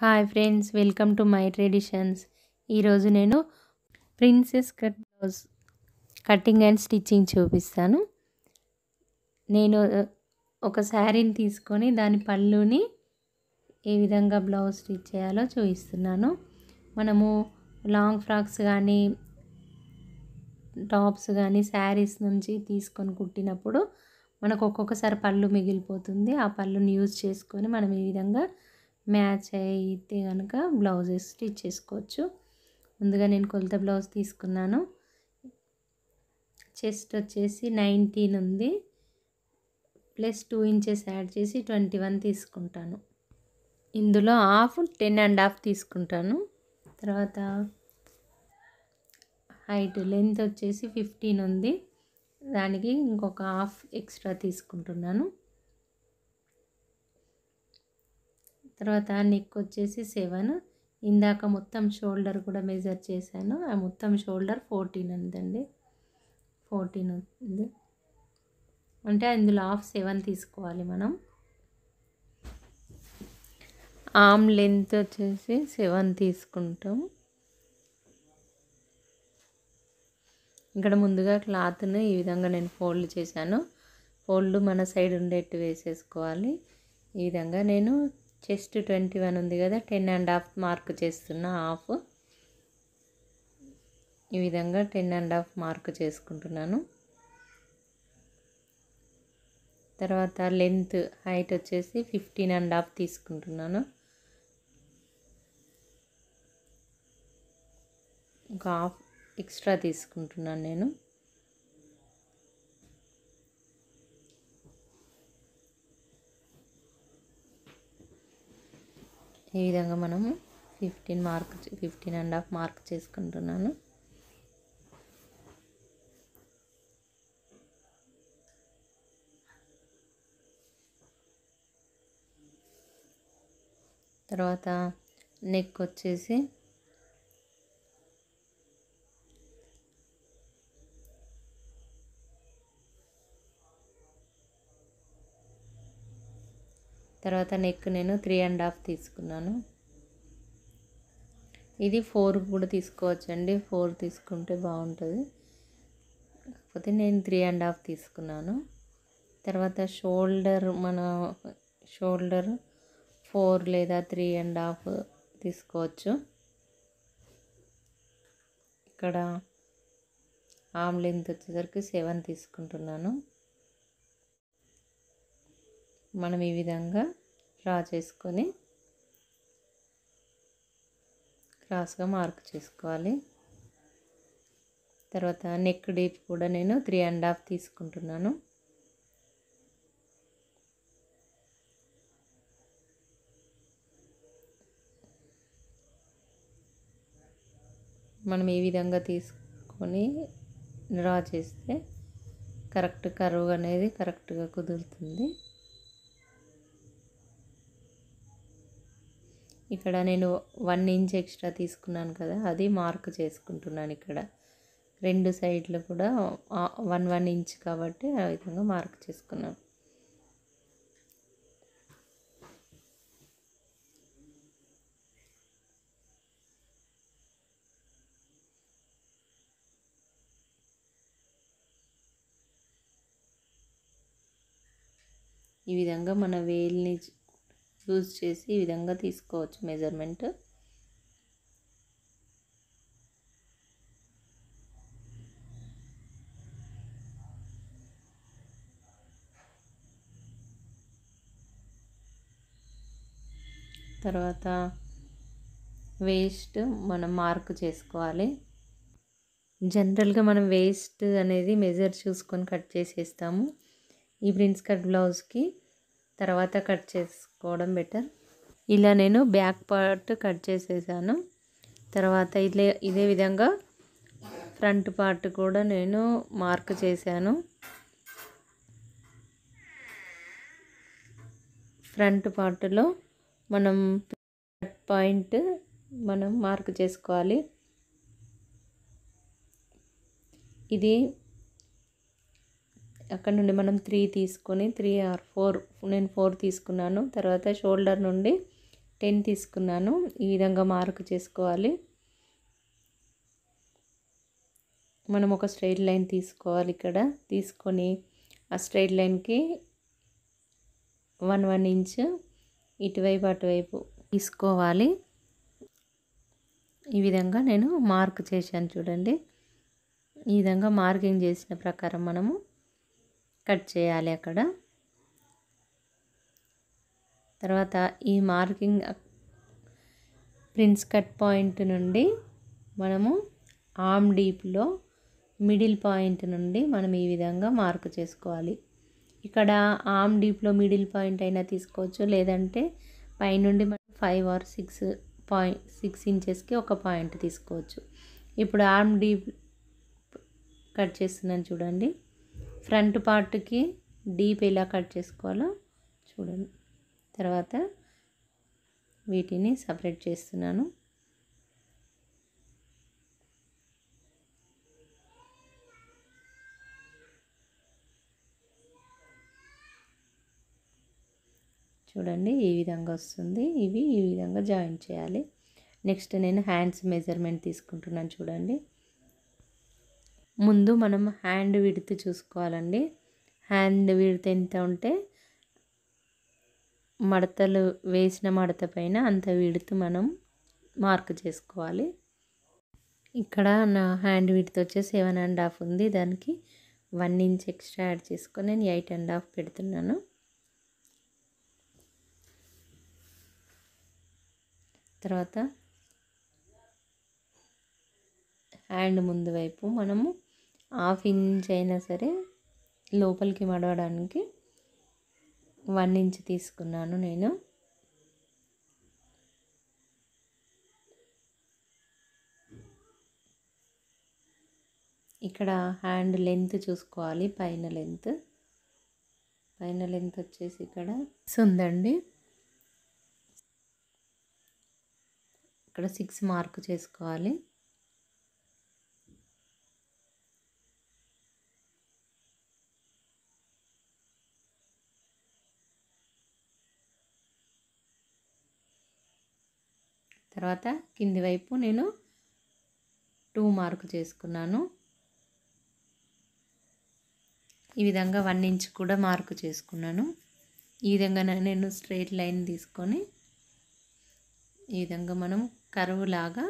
Hi friends welcome to my traditions. ఈరోజు నేను princess cut blouse cutting and stitching చూపిస్తాను. నేను ఒక శారీని తీసుకొని దాని పళ్ళుని ఏ విధంగా బ్లౌజ్ స్టిచ్ చేయాలో చూపిస్తున్నాను. మనము లాంగ్ ఫ్రాక్స్ కానీ టాప్స్ కానీ శారీస్ నుంచి తీసుకొని కుట్టినప్పుడు మనకు ఒక్కొక్కసారి పళ్ళు మిగిలిపోతుంది. ఆ పళ్ళుని యూజ్ చేసుకొని మనం ఈ విధంగా మ్యాచ్ అయితే కనుక బ్లౌజెస్ స్టిచ్ చేసుకోవచ్చు. ముందుగా నేను కొలత బ్లౌజ్ తీసుకున్నాను. చెస్ట్ వచ్చేసి నైన్టీన్ ఉంది. ప్లస్ టూ ఇంచెస్ యాడ్ చేసి ట్వంటీ వన్ తీసుకుంటాను. ఇందులో హాఫ్ టెన్ అండ్ హాఫ్ తీసుకుంటాను. తర్వాత హైట్ లెంత్ వచ్చేసి ఫిఫ్టీన్ ఉంది. దానికి ఇంకొక హాఫ్ ఎక్స్ట్రా తీసుకుంటున్నాను. తర్వాత నెక్ వచ్చేసి సెవెన్. ఇందాక మొత్తం షోల్డర్ కూడా మెజర్ చేశాను. ఆ మొత్తం షోల్డర్ ఫోర్టీన్ ఉందండి ఫోర్టీన్ ఉంది. అంటే అందులో హాఫ్ సెవెన్ తీసుకోవాలి మనం. ఆమ్ లెంత్ వచ్చేసి సెవెన్ తీసుకుంటాం. ఇక్కడ ముందుగా క్లాత్ను ఈ విధంగా నేను ఫోల్డ్ చేశాను. ఫోల్డ్ మన సైడ్ ఉండేట్టు వేసేసుకోవాలి. ఈ విధంగా నేను చెస్ట్ ట్వంటీ వన్ ఉంది కదా టెన్ అండ్ హాఫ్ మార్క్ చేస్తున్నా హాఫ్. ఈ విధంగా టెన్ అండ్ హాఫ్ మార్క్ చేసుకుంటున్నాను. తర్వాత లెంత్ హైట్ వచ్చేసి ఫిఫ్టీన్ అండ్ హాఫ్ తీసుకుంటున్నాను. ఒక హాఫ్ ఎక్స్ట్రా తీసుకుంటున్నాను నేను. ఈ విధంగా మనము fifteen mark fifteen and half mark చేసుకుంటున్నాను. తర్వాత నెక్ వచ్చేసి తర్వాత నెక్ నేను త్రీ అండ్ హాఫ్ తీసుకున్నాను. ఇది ఫోర్ కూడా తీసుకోవచ్చండి. ఫోర్ తీసుకుంటే బాగుంటుంది. కాకపోతే నేను త్రీ అండ్ హాఫ్ తీసుకున్నాను. తర్వాత షోల్డర్ మన షోల్డర్ ఫోర్ లేదా త్రీ అండ్ హాఫ్ తీసుకోవచ్చు. ఇక్కడ ఆమ్ లెంత్ వచ్చేసరికి సెవెన్ తీసుకుంటున్నాను. మనం ఈ విధంగా డ్రా చేసుకొని క్రాస్గా మార్క్ చేసుకోవాలి. తర్వాత నెక్ డీప్ కూడా నేను త్రీ అండ్ హాఫ్ తీసుకుంటున్నాను. మనం ఈ విధంగా తీసుకొని డ్రా చేస్తే కరెక్ట్ కరువు అనేది కరెక్ట్గా కుదురుతుంది. ఇక్కడ నేను వన్ ఇంచ్ ఎక్స్ట్రా తీసుకున్నాను కదా అది మార్క్ చేసుకుంటున్నాను ఇక్కడ. రెండు సైడ్లు కూడా వన్ వన్ ఇంచ్ కాబట్టి ఆ విధంగా మార్క్ చేసుకున్నాను. ఈ విధంగా మన వేల్ని యూజ్ చేసి ఈ విధంగా తీసుకోవచ్చు మెజర్మెంట్ తర్వాత వేస్ట్ మనం మార్క్ చేసుకోవాలి. జనరల్గా మనం వేస్ట్ అనేది మెజర్ చూసుకొని కట్ చేసేస్తాము. ఈ ప్రిన్స్ కట్ బ్లౌజ్కి తర్వాత కట్ చేసుకోవడం బెటర్ ఇలా నేను బ్యాక్ పార్ట్ కట్ చేసేసాను. తర్వాత ఇదే ఇదే విధంగా ఫ్రంట్ పార్ట్ కూడా నేను మార్క్ చేశాను. ఫ్రంట్ పార్ట్లో మనం పాయింట్ మనం మార్క్ చేసుకోవాలి. ఇది అక్కడ నుండి మనం త్రీ తీసుకొని త్రీ ఆర్ ఫోర్ నేను ఫోర్ తీసుకున్నాను. తర్వాత షోల్డర్ నుండి టెన్ తీసుకున్నాను. ఈ విధంగా మార్క్ చేసుకోవాలి. మనం ఒక స్ట్రైట్ లైన్ తీసుకోవాలి ఇక్కడ. తీసుకొని ఆ స్ట్రైట్ లైన్కి వన్ వన్ ఇంచ్ ఇటువైపు అటువైపు తీసుకోవాలి. ఈ విధంగా నేను మార్క్ చేశాను చూడండి. ఈ విధంగా మార్కింగ్ చేసిన ప్రకారం మనము కట్ చేయాలి అక్కడ. తర్వాత ఈ మార్కింగ్ ప్రిన్స్ కట్ పాయింట్ నుండి మనము ఆమ్ డీప్లో మిడిల్ పాయింట్ నుండి మనం ఈ విధంగా మార్క్ చేసుకోవాలి. ఇక్కడ ఆమ్ డీప్లో మిడిల్ పాయింట్ అయినా తీసుకోవచ్చు లేదంటే పైనుండి మనం five or six point six ఇంచెస్కి ఒక పాయింట్ తీసుకోవచ్చు. ఇప్పుడు ఆర్మ్ డీప్ కట్ చేస్తున్నాను చూడండి. ఫ్రంట్ పార్ట్కి డీప్ ఎలా కట్ చేసుకోవాలో చూడండి. తర్వాత వీటిని సపరేట్ చేస్తున్నాను. చూడండి ఈ విధంగా వస్తుంది. ఇవి ఈ విధంగా జాయిన్ చేయాలి. నెక్స్ట్ నేను హ్యాండ్స్ మెజర్మెంట్ తీసుకుంటున్నాను చూడండి. ముందు మనం హ్యాండ్ విడుతు చూసుకోవాలండి. హ్యాండ్ విడుతు ఎంత ఉంటే మడతలు వేసిన మడత పైన అంత విడుతు మనం మార్క్ చేసుకోవాలి. ఇక్కడ నా హ్యాండ్ విడుతు వచ్చేసి సెవెన్ అండ్ హాఫ్ ఉంది. దానికి వన్ ఇంచ్ ఎక్స్ట్రా యాడ్ చేసుకొని నేను ఎయిట్ అండ్ హాఫ్ పెడుతున్నాను. తర్వాత హ్యాండ్ ముందు వైపు మనము హాఫ్ ఇంచ్ అయినా సరే లోపలికి మడవడానికి వన్ ఇంచ్ తీసుకున్నాను నేను. ఇక్కడ హ్యాండ్ లెంత్ చూసుకోవాలి పైన లెంత్ పైన లెంత్ వచ్చేసి ఇక్కడ ఉందండి. ఇక్కడ సిక్స్ మార్క్ చేసుకోవాలి. తర్వాత కింది వైపు నేను టూ మార్క్ చేసుకున్నాను. ఈ విధంగా వన్ ఇంచ్ కూడా మార్కు చేసుకున్నాను. ఈ విధంగా నేను స్ట్రైట్ లైన్ తీసుకొని ఈ విధంగా మనం కరువు లాగా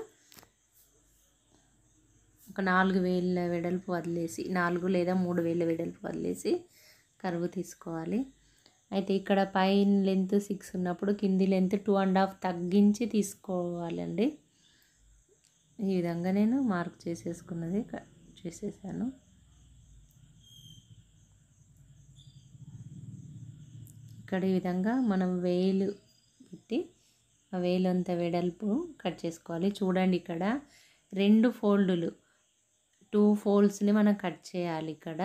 ఒక నాలుగు వేల వెడల్పు వదిలేసి నాలుగు లేదా మూడు వేల వెడల్పు వదిలేసి కరువు తీసుకోవాలి. అయితే ఇక్కడ పైన లెంత్ సిక్స్ ఉన్నప్పుడు కింది లెంత్ టూ అండ్ హాఫ్ తగ్గించి తీసుకోవాలండి. ఈ విధంగా నేను మార్క్ చేసేసుకున్నది చేసేసాను. ఇక్కడ ఈ విధంగా మనం వేలు పెట్టి ఆ వేలు అంత వెడల్పు కట్ చేసుకోవాలి. చూడండి ఇక్కడ రెండు ఫోల్డులు టూ ఫోల్డ్స్ని మనం కట్ చేయాలి ఇక్కడ.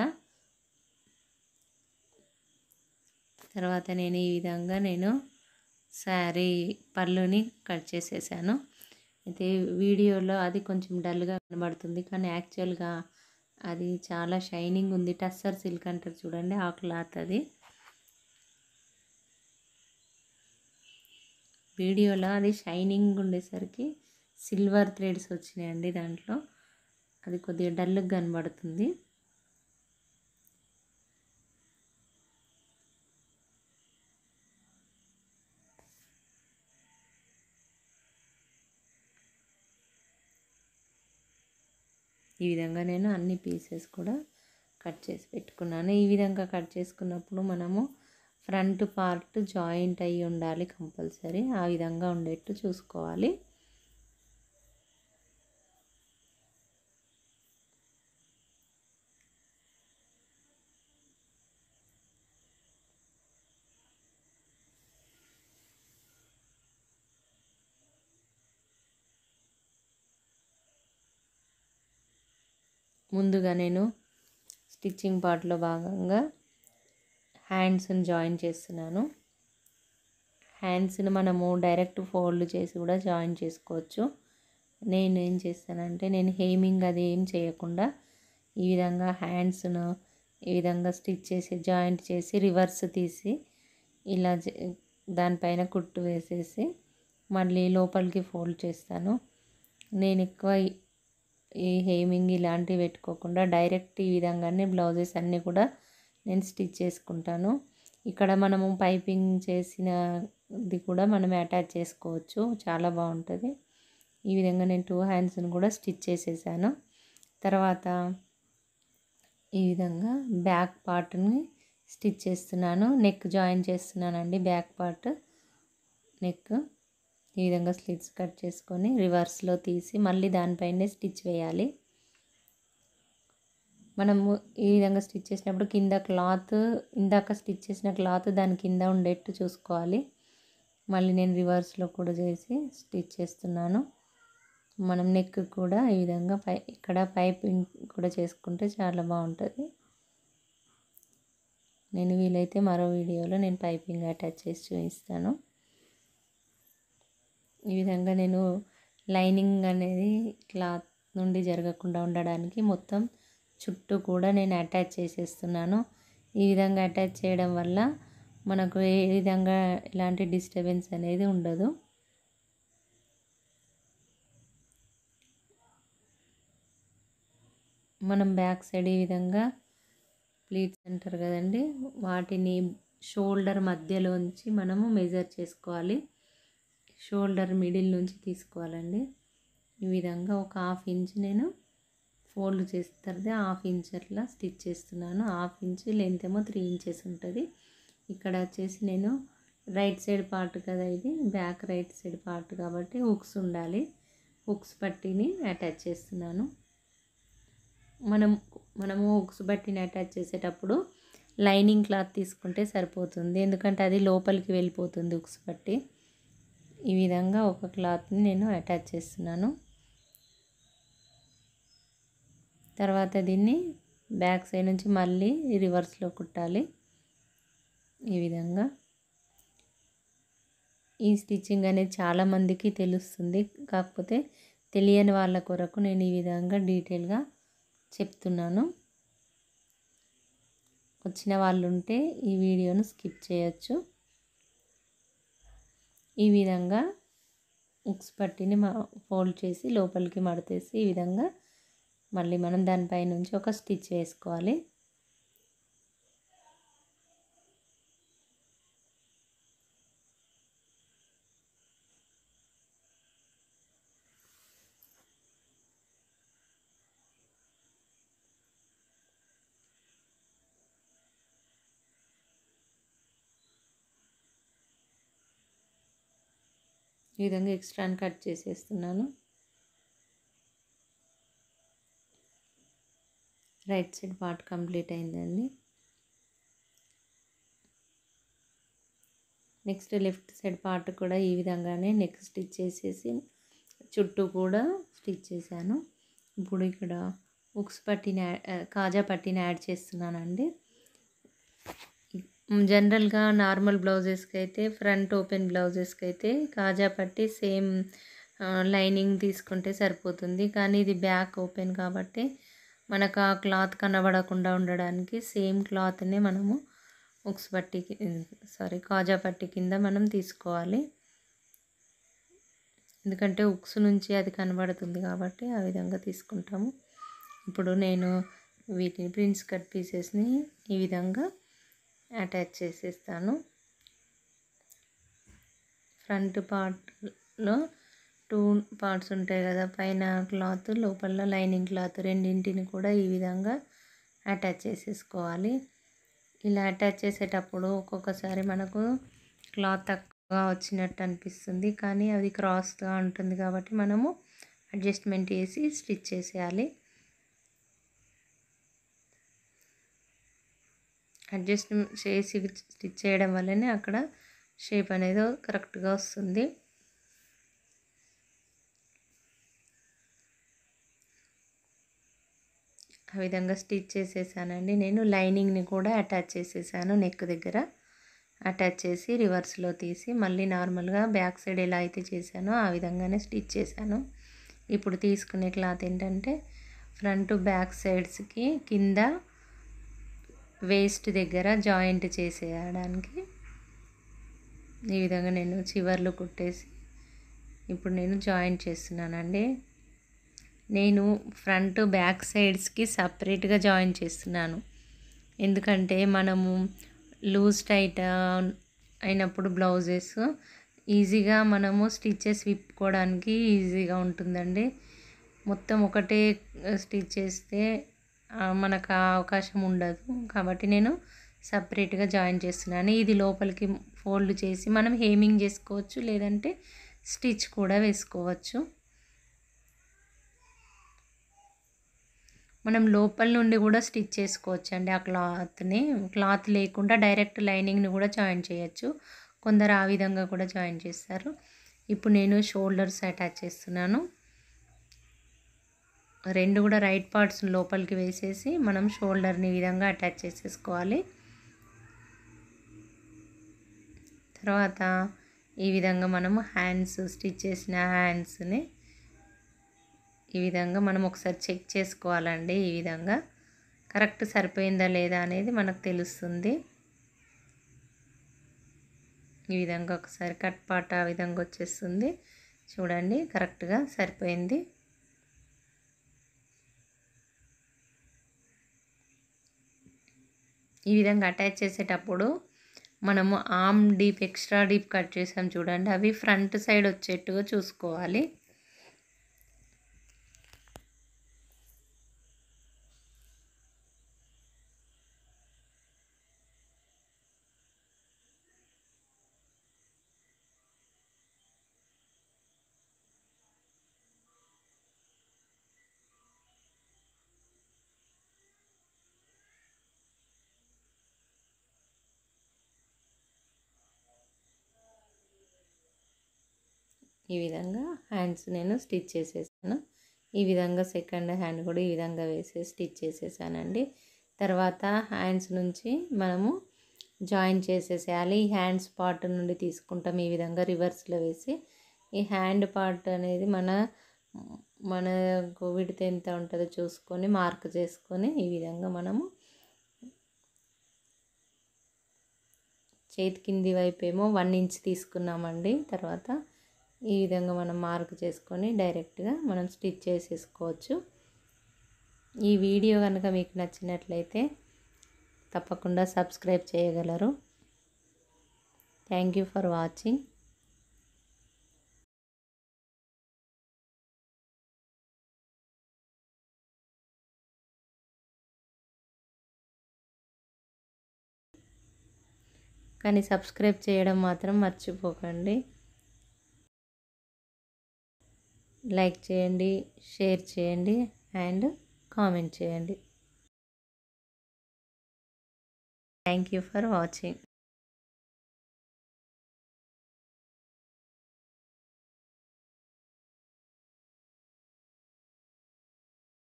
తర్వాత నేను ఈ విధంగా నేను శారీ పళ్ళుని కట్ చేసేసాను. అయితే వీడియోలో అది కొంచెం డల్గా కనబడుతుంది కానీ యాక్చువల్గా అది చాలా షైనింగ్ ఉంది. టస్సర్ సిల్క్ అంటారు చూడండి ఆ క్లాత్ అది. వీడియోలో అది షైనింగ్ ఉండేసరికి సిల్వర్ థ్రెడ్స్ వచ్చినాయండి దాంట్లో. అది కొద్దిగా డల్గా కనబడుతుంది. ఈ విధంగా నేను అన్ని పీసెస్ కూడా కట్ చేసి పెట్టుకున్నాను. ఈ విధంగా కట్ చేసుకున్నప్పుడు మనము ఫ్రంట్ పార్ట్ జాయింట్ అయ్యి ఉండాలి కంపల్సరీ. ఆ విధంగా ఉండేట్టు చూసుకోవాలి. ముందుగా నేను స్టిచ్చింగ్ పార్ట్లో భాగంగా హ్యాండ్స్ని జాయిన్ చేస్తున్నాను. హ్యాండ్స్ని మనము డైరెక్ట్ ఫోల్డ్ చేసి కూడా జాయిన్ చేసుకోవచ్చు. నేను ఏం చేస్తానంటే నేను హేమింగ్ అది ఏం చేయకుండా ఈ విధంగా హ్యాండ్స్ను ఈ విధంగా స్టిచ్ చేసి జాయింట్ చేసి రివర్స్ తీసి ఇలా దానిపైన కుట్టు వేసేసి మళ్ళీ లోపలికి ఫోల్డ్ చేస్తాను. నేను ఎక్కువ ఈ హేమింగ్ ఇలాంటివి పెట్టుకోకుండా డైరెక్ట్ ఈ విధంగానే బ్లౌజెస్ అన్నీ కూడా నేను స్టిచ్ చేసుకుంటాను. ఇక్కడ మనము పైపింగ్ చేసినది కూడా మనం అటాచ్ చేసుకోవచ్చు. చాలా బాగుంటుంది. ఈ విధంగా నేను టూ హ్యాండ్స్ని కూడా స్టిచ్ చేసేసాను. తర్వాత ఈ విధంగా బ్యాక్ పార్ట్ని స్టిచ్ చేస్తున్నాను. నెక్ జాయిన్ చేస్తున్నానండి బ్యాక్ పార్ట్. నెక్. ఈ విధంగా స్లిట్స్ కట్ చేసుకొని రివర్స్లో తీసి మళ్ళీ దానిపైనే స్టిచ్ వేయాలి. మనము ఈ విధంగా స్టిచ్ చేసినప్పుడు కింద క్లాత్ ఇందాక స్టిచ్ చేసిన క్లాత్ దాని కింద ఉండేట్టు చూసుకోవాలి. మళ్ళీ నేను రివర్స్లో కూడా చేసి స్టిచ్ చేస్తున్నాను. మనం నెక్ కూడా ఈ విధంగా పై ఇక్కడ పైపింగ్ కూడా చేసుకుంటే చాలా బాగుంటుంది. నేను వీలైతే మరో వీడియోలో నేను పైపింగ్ అటాచ్ చేసి చూపిస్తాను. ఈ విధంగా నేను లైనింగ్ అనేది క్లాత్ నుండి జరగకుండా ఉండడానికి మొత్తం చుట్టూ కూడా నేను అటాచ్ చేసేస్తున్నాను. ఈ విధంగా అటాచ్ చేయడం వల్ల మనకు ఏ విధంగా ఎలాంటి డిస్టర్బెన్స్ అనేది ఉండదు. మనం బ్యాక్ సైడ్ ఈ విధంగా ప్లీట్స్ అంటారు కదండి వాటిని షోల్డర్ మధ్యలోంచి మనము మెజర్ చేసుకోవాలి. షోల్డర్ మిడిల్ నుంచి తీసుకోవాలండి. ఈ విధంగా ఒక హాఫ్ ఇంచ్ నేను ఫోల్డ్ చేస్తే హాఫ్ ఇంచ్ అట్లా స్టిచ్ చేస్తున్నాను. హాఫ్ ఇంచ్ లెంత్ ఏమో త్రీ ఇంచెస్ ఉంటుంది. ఇక్కడ వచ్చేసి నేను రైట్ సైడ్ పార్ట్ కదా ఇది బ్యాక్ రైట్ సైడ్ పార్ట్ కాబట్టి హుక్స్ ఉండాలి. హుక్స్ పట్టిని అటాచ్ చేస్తున్నాను. మనం మనము హుక్స్ బట్టిని అటాచ్ చేసేటప్పుడు లైనింగ్ క్లాత్ తీసుకుంటే సరిపోతుంది. ఎందుకంటే అది లోపలికి వెళ్ళిపోతుంది హుక్స్ పట్టి. ఈ విధంగా ఒక క్లాత్ని నేను అటాచ్ చేస్తున్నాను. తర్వాత దీన్ని బ్యాక్ సైడ్ నుంచి మళ్ళీ రివర్స్లో కుట్టాలి. ఈ విధంగా. ఈ స్టిచ్చింగ్ అనేది చాలామందికి తెలుస్తుంది. కాకపోతే తెలియని వాళ్ళ కొరకు నేను ఈ విధంగా డీటెయిల్గా చెప్తున్నాను. వచ్చిన వాళ్ళు ఉంటే ఈ వీడియోను స్కిప్ చేయొచ్చు. ఈ విధంగా ఉక్స్ పట్టిని ఫోల్డ్ చేసి లోపలికి మడతేసి ఈ విధంగా మళ్ళీ మనం దానిపై నుంచి ఒక స్టిచ్ వేసుకోవాలి ఈ విధంగా ఎక్స్ట్రాని కట్ చేసేస్తున్నాను. రైట్ సైడ్ పార్ట్ కంప్లీట్ అయిందండి. నెక్స్ట్ లెఫ్ట్ సైడ్ పార్ట్ కూడా ఈ విధంగానే నెక్ స్టిచ్ చేసేసి చుట్టూ కూడా స్టిచ్ చేశాను. ఇప్పుడు ఇక్కడ ఉక్స్ పట్టిని కాజా పట్టిని యాడ్ చేస్తున్నానండి. జనరల్గా నార్మల్ బ్లౌజెస్కి అయితే ఫ్రంట్ ఓపెన్ బ్లౌజెస్కి అయితే కాజా పట్టి సేమ్ లైనింగ్ తీసుకుంటే సరిపోతుంది. కానీ ఇది బ్యాక్ ఓపెన్ కాబట్టి మనకు ఆ క్లాత్ కనబడకుండా ఉండడానికి సేమ్ క్లాత్నే మనము ఉక్స్ పట్టి సారీ కాజా పట్టి కింద మనం తీసుకోవాలి. ఎందుకంటే ఉక్స్ నుంచి అది కనబడుతుంది కాబట్టి ఆ విధంగా తీసుకుంటాము. ఇప్పుడు నేను వీటిని ప్రిన్స్ కట్ పీసెస్ని ఈ విధంగా అటాచ్ చేసేస్తాను. ఫ్రంట్ పార్ట్లో టూ పార్ట్స్ ఉంటాయి కదా పైన క్లాత్ లోపల లైనింగ్ క్లాత్ రెండింటిని కూడా ఈ విధంగా అటాచ్ చేసేసుకోవాలి. ఇలా అటాచ్ చేసేటప్పుడు ఒక్కొక్కసారి మనకు క్లాత్ తక్కువగా వచ్చినట్టు అనిపిస్తుంది కానీ అది క్రాస్గా ఉంటుంది కాబట్టి మనము అడ్జస్ట్మెంట్ చేసి స్టిచ్ చేసేయాలి. అడ్జస్ట్ చేసి స్టిచ్ చేయడం వల్లనే అక్కడ షేప్ అనేది కరెక్ట్గా వస్తుంది. ఆ విధంగా స్టిచ్ చేసేసానండి. నేను లైనింగ్ని కూడా అటాచ్ చేసేసాను నెక్ దగ్గర. అటాచ్ చేసి రివర్స్లో తీసి మళ్ళీ నార్మల్గా బ్యాక్ సైడ్ ఎలా అయితే చేశానో ఆ విధంగానే స్టిచ్ చేశాను. ఇప్పుడు తీసుకునే క్లాత్ ఏంటంటే ఫ్రంట్ బ్యాక్ సైడ్స్కి కింద వేస్ట్ దగ్గర జాయింట్ చేసేయడానికి ఈ విధంగా నేను చివర్లు కుట్టేసి ఇప్పుడు నేను జాయిన్ చేస్తున్నానండి. నేను ఫ్రంట్ బ్యాక్ సైడ్స్కి సపరేట్గా జాయిన్ చేస్తున్నాను. ఎందుకంటే మనము లూజ్ టైట్ అయినప్పుడు బ్లౌజెస్ ఈజీగా మనము స్టిచ్చెస్ విప్పుకోవడానికి ఈజీగా ఉంటుందండి. మొత్తం ఒకటే స్టిచ్ చేస్తే మనకు ఆ అవకాశం ఉండదు. కాబట్టి నేను సపరేట్గా జాయిన్ చేస్తున్నాను. ఇది లోపలికి ఫోల్డ్ చేసి మనం హేమింగ్ చేసుకోవచ్చు లేదంటే స్టిచ్ కూడా వేసుకోవచ్చు. మనం లోపల నుండి కూడా స్టిచ్ చేసుకోవచ్చు అండి ఆ క్లాత్ని. క్లాత్ లేకుండా డైరెక్ట్ లైనింగ్ని కూడా జాయిన్ చేయొచ్చు. కొందరు ఆ విధంగా కూడా జాయిన్ చేస్తారు. ఇప్పుడు నేను షోల్డర్స్ అటాచ్ చేస్తున్నాను. రెండు కూడా రైట్ పార్ట్స్ లోపలికి వేసేసి మనం షోల్డర్ని ఈ విధంగా అటాచ్ చేసేసుకోవాలి. తర్వాత ఈ విధంగా మనము హ్యాండ్స్ స్టిచ్ చేసిన హ్యాండ్స్ని ఈ విధంగా మనం ఒకసారి చెక్ చేసుకోవాలండి ఈ విధంగా. కరెక్ట్ సరిపోయిందా లేదా అనేది మనకు తెలుస్తుంది. ఈ విధంగా ఒకసారి కట్ పాట ఆ విధంగా వచ్చేస్తుంది. చూడండి కరెక్ట్గా సరిపోయింది. ఈ విధంగా అటాచ్ చేసేటప్పుడు మనము arm deep extra deep cut చేసాం చూడండి. అవి ఫ్రంట్ సైడ్ వచ్చేట్టుగా చూసుకోవాలి. ఈ విధంగా హ్యాండ్స్ నేను స్టిచ్ చేసేసాను. ఈ విధంగా సెకండ్ హ్యాండ్ కూడా ఈ విధంగా వేసి స్టిచ్ చేసేసానండి. తర్వాత హ్యాండ్స్ నుంచి మనము జాయిన్ చేసేసేయాలి. ఈ హ్యాండ్స్ పార్ట్ నుండి తీసుకుంటాం. ఈ విధంగా రివర్స్లో వేసి ఈ హ్యాండ్ పార్ట్ అనేది మన మన విడితే ఎంత ఉంటుందో చూసుకొని మార్క్ చేసుకొని ఈ విధంగా మనము చేతి కింది వైపు ఏమో వన్ ఇంచ్ తీసుకున్నామండి. తర్వాత ఈ విధంగా మనం మార్క్ చేసుకొని డైరెక్ట్గా మనం స్టిచ్ చేసేసుకోవచ్చు. ఈ వీడియో కనుక మీకు నచ్చినట్లయితే తప్పకుండా సబ్స్క్రైబ్ చేయగలరు. Thank you for watching. కానీ సబ్స్క్రైబ్ చేయడం మాత్రం మర్చిపోకండి. లైక్ చేయండి షేర్ చేయండి అండ్ కామెంట్ చేయండి. Thank you for watching.